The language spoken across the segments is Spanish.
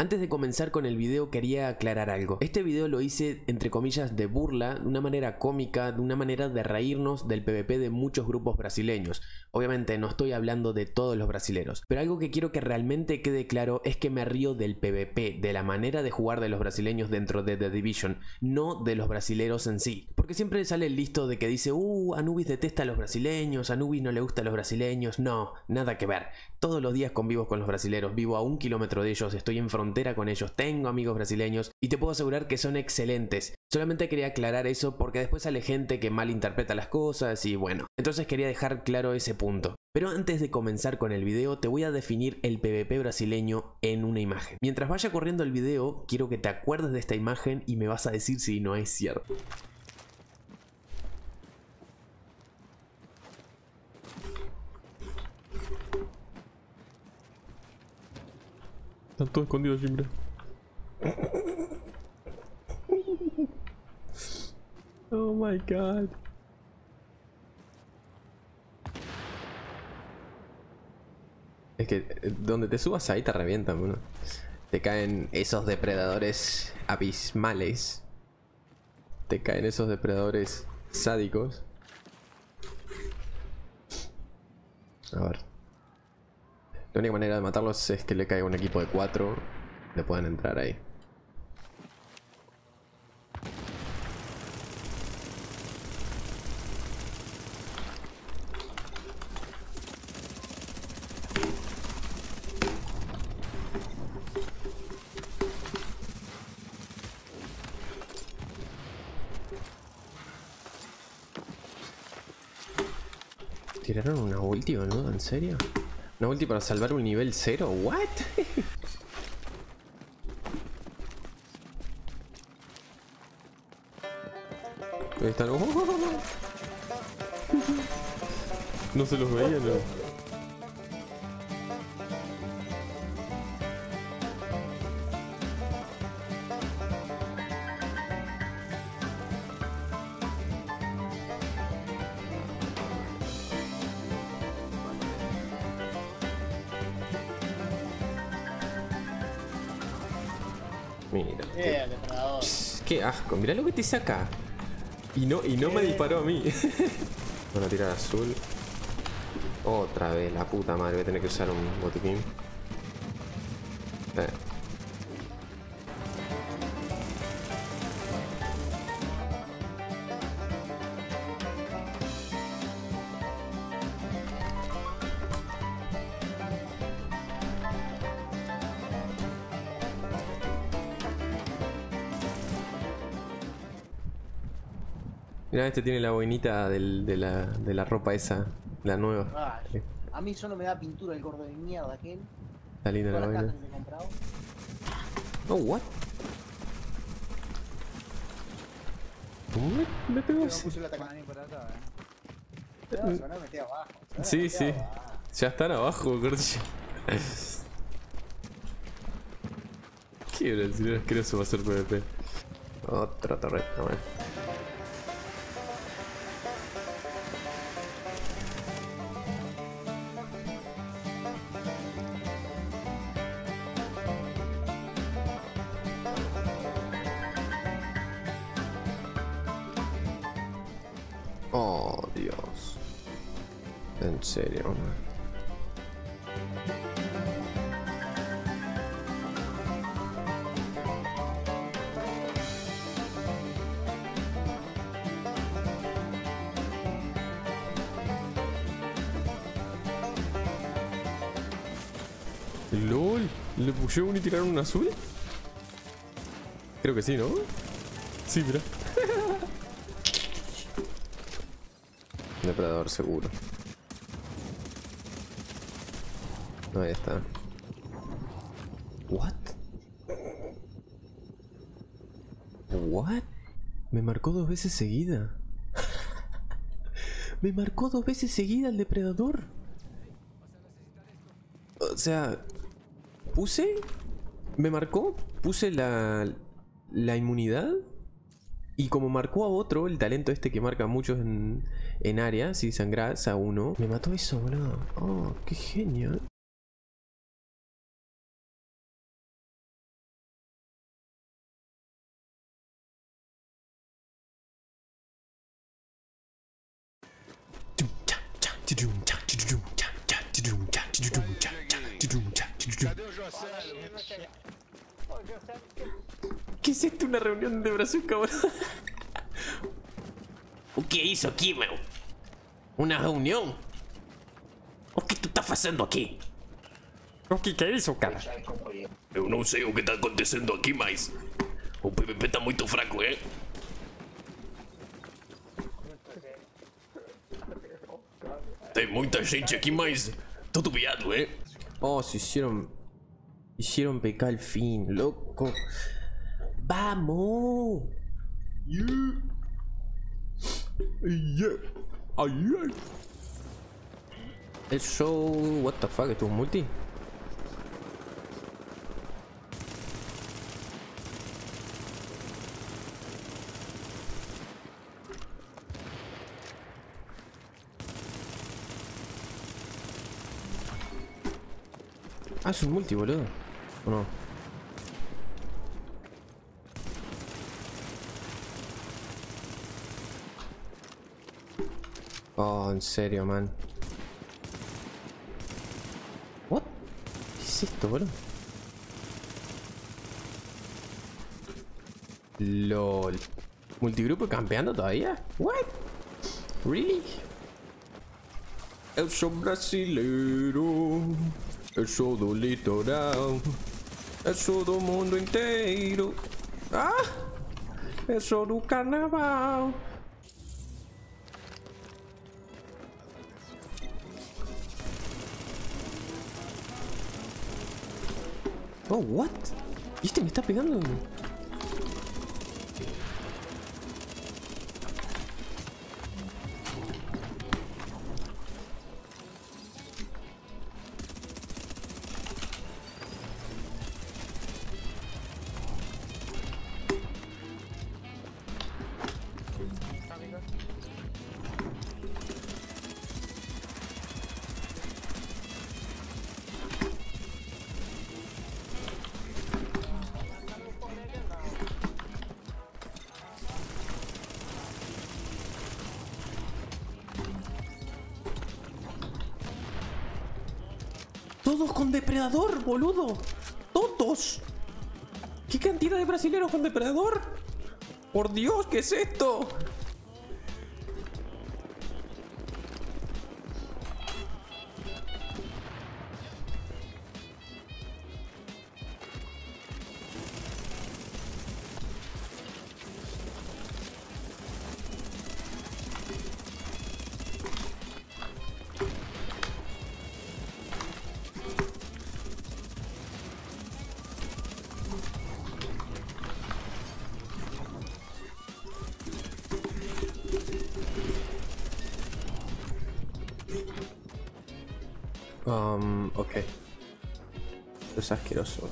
Antes de comenzar con el video quería aclarar algo. Este video lo hice entre comillas de burla, de una manera cómica, de una manera de reírnos del PvP de muchos grupos brasileños. Obviamente no estoy hablando de todos los brasileros, pero algo que quiero que realmente quede claro es que me río del PvP, de la manera de jugar de los brasileños dentro de The Division, no de los brasileros en sí. Porque siempre sale el listo de que dice, uh, Anubis detesta a los brasileños, Anubis no le gusta a los brasileños. No, nada que ver. Todos los días convivo con los brasileros, vivo a un kilómetro de ellos, estoy en frontera con ellos, tengo amigos brasileños y te puedo asegurar que son excelentes. Solamente quería aclarar eso porque después sale gente que malinterpreta las cosas y bueno. Entonces quería dejar claro ese punto. Pero antes de comenzar con el video te voy a definir el PvP brasileño en una imagen. Mientras vaya corriendo el video quiero que te acuerdes de esta imagen y me vas a decir si no es cierto. Están todos escondidos siempre. Oh my god. Es que eh, donde te subas ahí te revientan, bueno. Te caen esos depredadores abismales. Te caen esos depredadores sádicos. A ver. La única manera de matarlos es que le caiga un equipo de 4. Le puedan entrar ahí. ¿Tiraron una ulti o no? ¿En serio? ¿Una ulti para salvar un nivel 0? ¿What? Ahí están. No se los veía, no. Mira. Eh, depredador. Pss, qué asco, mira lo que te saca. Y no, y no me ¿Qué? disparó a mí. A tirar azul. Otra vez, la puta madre, voy a tener que usar un botiquín. Eh. Mira, este tiene la boinita del- de, la, de la ropa esa, la nueva. Ah, Sí, a mí solo me da pintura el gordo de mierda aquel. Está linda la boina. Oh, what? What? Me pegó Yo ese. no puse la taconani por acá, eh. No, se van a meter abajo. a Sí, meter sí. abajo. Ya están abajo. Qué asqueroso va a ser PvP. Otra torreta, man. En serio. LOL. ¿Le pusieron y tiraron un azul? Creo que sí, ¿no? Sí, mira. Depredador seguro. Ahí está. What? What? Me marcó dos veces seguida. Me marcó dos veces seguida el depredador. O sea, puse, me marcó, puse la, la inmunidad y como marcó a otro, el talento este que marca muchos en, en área, si sangras a uno, me mató eso, boludo. Oh, qué genio. ¿Qué es esto? ¿Una reunión de Brasil, cabrón? ¿Qué hizo aquí, meu? Una reunião? O que tu tá fazendo aqui? O que que é isso, cara? Eu não sei o que tá acontecendo aqui, mas o PVP tá muito fraco, é? Tem muita gente aqui, mas tudo viado, é? Oh, se hicieron. Hicieron pecar al fin, loco. ¡Vamos! Yeah. Ay, Eso. What the fuck, ¿esto es un multi? Ah, es un multi, boludo. ¿O no? Oh, en serio, man. What? ¿Qué es esto, boludo? LOL. ¿Multigrupo campeando todavía? What? Really? Eu sou brasileiro, eu sou do litoral, eu sou do mundo inteiro. Ah! Eu sou do carnaval. Oh, what? ¿Y este me está pegando? Con depredador, boludo. Todos. ¿Qué cantidad de brasileños con depredador? Por Dios, ¿qué es esto? Um, ok. Esto es asqueroso,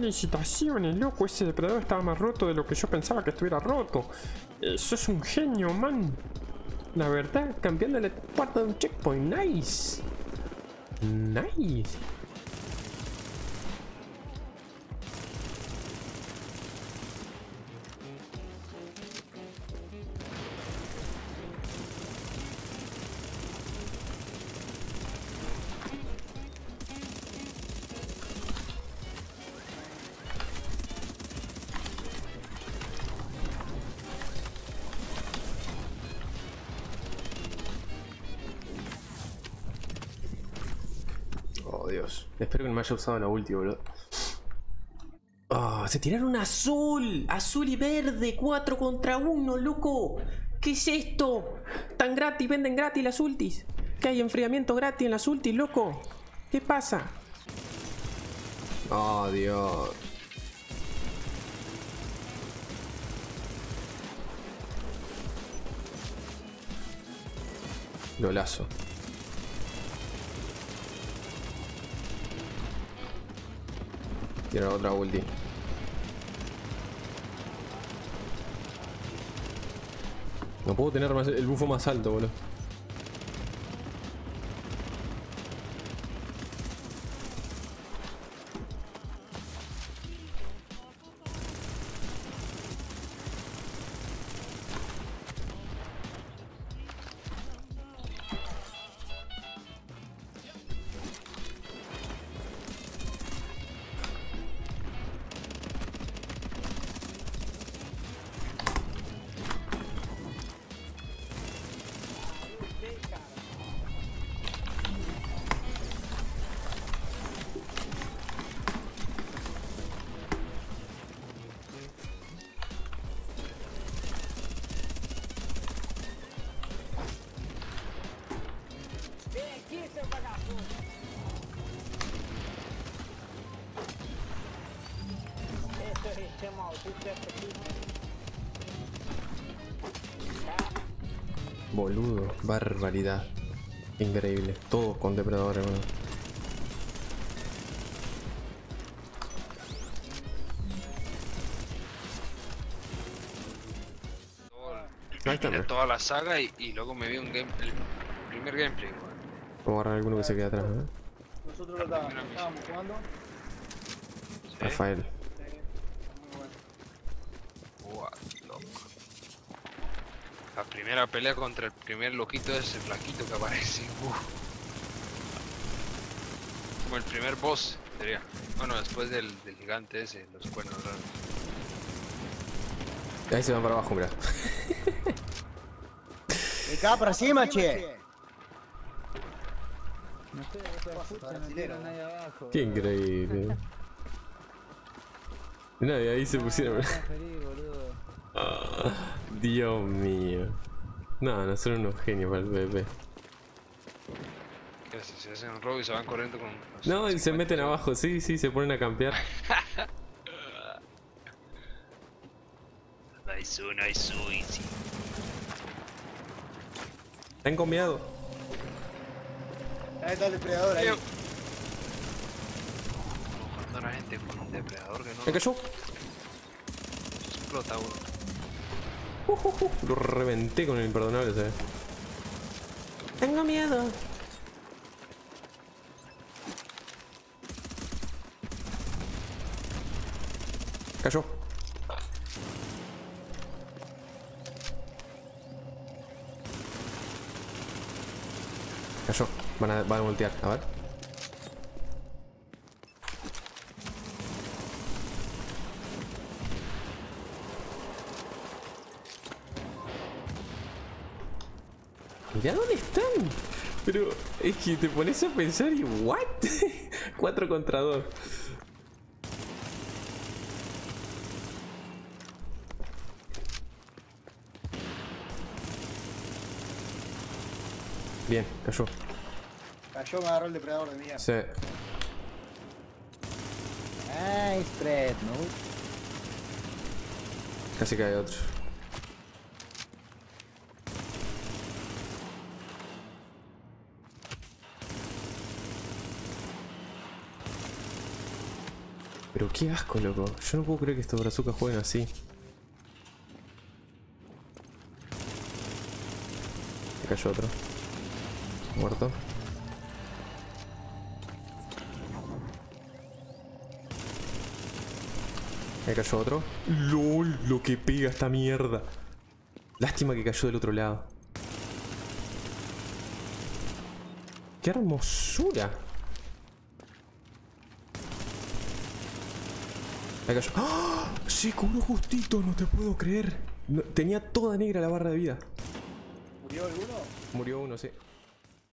Felicitaciones, loco. Ese depredador estaba más roto de lo que yo pensaba que estuviera roto. Eso es un genio, man. La verdad, cambiando el cuarto de un checkpoint. Nice. Nice. Oh, Dios. Espero que no me haya usado la ulti, boludo. Ah, se tiraron azul. Azul y verde. 4 contra 1, loco. ¿Qué es esto? Tan gratis, venden gratis las ultis. ¿Qué hay enfriamiento gratis en las ultis, loco? ¿Qué pasa? Oh, Dios. Golazo. Tira otra ulti. No puedo tener más, el bufo más alto, boludo. Boludo, barbaridad. Increíble. Todos con depredadores, el- Ahí está, toda la saga y, y luego me vi un game, el primer gameplay. weón. Vamos a agarrar alguno que se quede atrás, ¿eh? Nosotros lo estábamos, estábamos jugando. Sí. Rafael. Sí, muy bueno. Buah, loco. La primera pelea contra el primer loquito ese flaquito que aparece. uf. Como el primer boss, diría. Bueno, después del, del gigante ese, los cuernos raros. Ahí se van para abajo, mirá. Me cago para encima, che. No de no nadie abajo. Qué increíble. Nadie ahí se pusieron. Dios mío. No, no son unos genios para el PvP. ¿Qué haces? Se hacen un robo y se van corriendo con. No, y se 50 meten abajo, sí, sí, se ponen a campear. Están conviados. Ahí está el depredador ahí. Tío. Mojando a la gente con un depredador que no Me cayó. explota, weón. Uh, uh, uh, Lo reventé con el imperdonable, ¿sabes? Tengo miedo. Cayó. Cayó. Van a, van a voltear. A ver. Mirá dónde están. Pero es que te pones a pensar y ¿what? 4 contra 2. Bien, cayó. Cayó, me agarró el depredador de mierda. Sí. Nice spread, ¿no? Casi cae otro. Pero qué asco, loco. Yo no puedo creer que estos brazucas jueguen así. Me cayó otro. Muerto. Me cayó otro. LOL, lo que pega esta mierda. Lástima que cayó del otro lado. ¡Qué hermosura! Me cayó. ¡Ah! Se curó justito, no te puedo creer. No- tenía toda negra la barra de vida. ¿Murió alguno? Murió uno, sí.